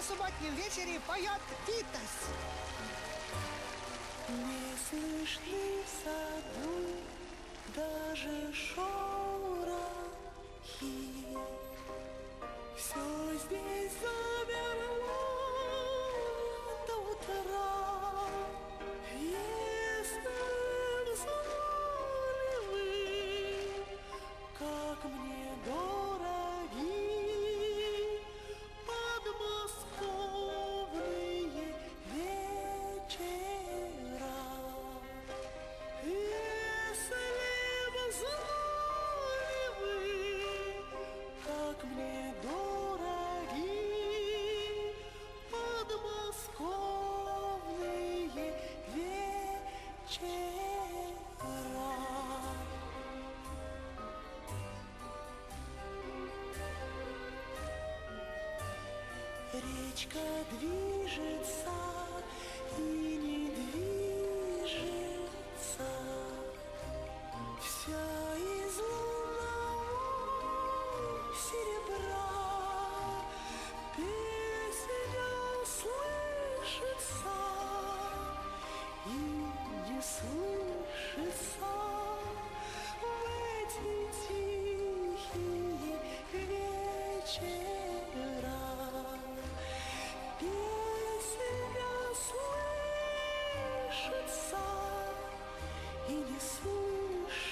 на субботнем вечере поет Титас. Речка движется и не движется.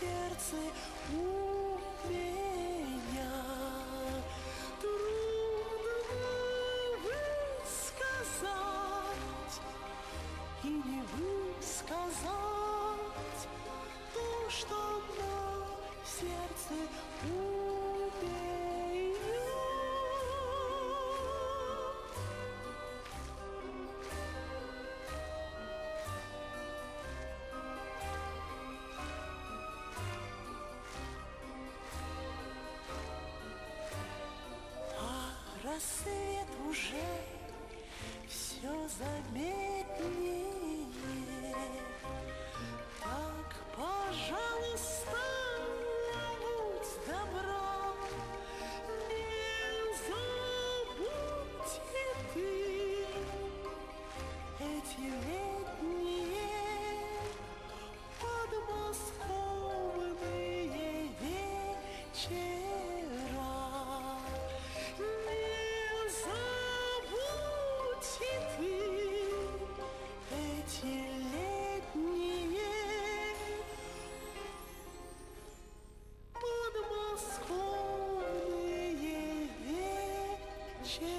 сердце у меня. Трудно высказать и не высказать То, что на сердце у меня рассвет уже все заметнее. Так, пожалуйста, будь добра, не забудь и ты эти летние подмосковные вечера. change.